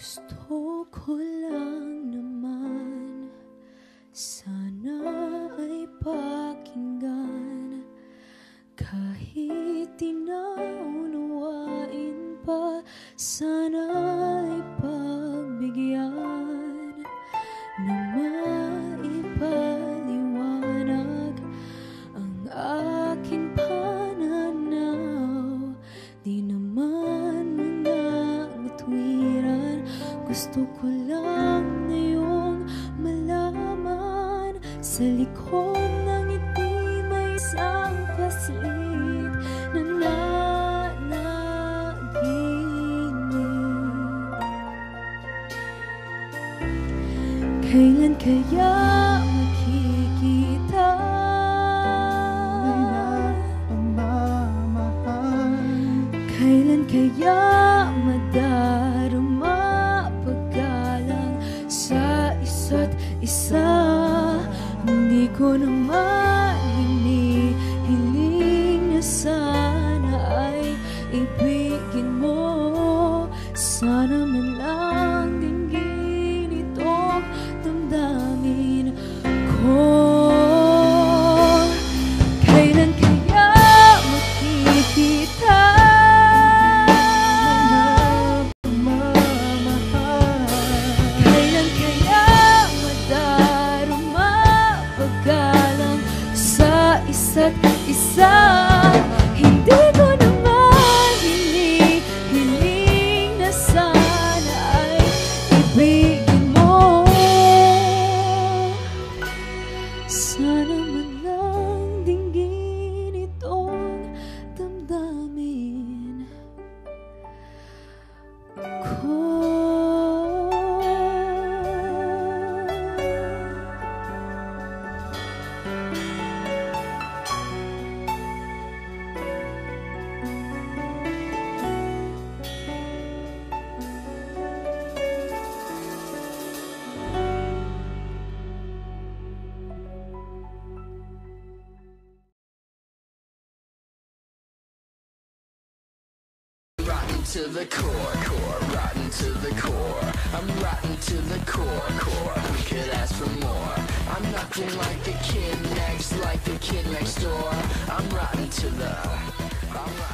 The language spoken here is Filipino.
Gusto ko lang naman. Sana ay pakinggan. Kahit di naunawain pa Sana Gusto ko lang na iyong malaman Sa likod ng ngiti may isang paslit Na nanaginip. Kailan kaya makikita? Kailan kaya madarama isa Hindi ko naman hinihiling na sana ay ibigin mo. Sana man lang paggalang sa isa't isa to the core, core, rotten to the core. I'm rotten to the core, core. We could ask for more. I'm nothing like the kid next, like the kid next door. I'm rotten to the.